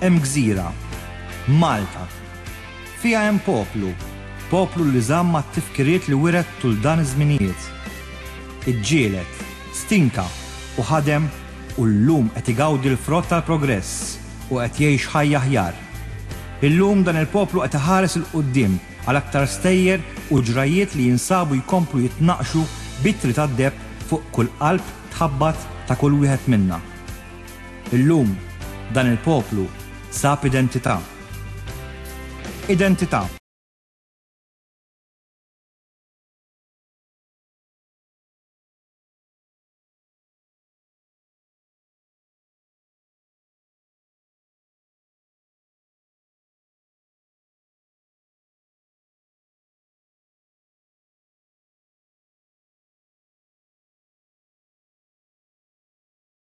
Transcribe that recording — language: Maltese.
Hemm gżira, Malta. Fiha hemm poplu, poplu li żamm mat-tifkiriet li wiret tul dan iż-żminijiet. Iġġieled, stinka u ħadem u llum qed igawdi l-frott tal-progress u qed jgħix ħajja aħjar. Illum dan il-poplu qed iħares 'il quddiem għal aktar stejjer u ġrajjiet li jinsabu jkomplu jitnaqqxu b'ittri tad-deheb fuq kull qalb tħabbat ta' kull wieħed minna. Illum dan il-poplu sab identità. Identità.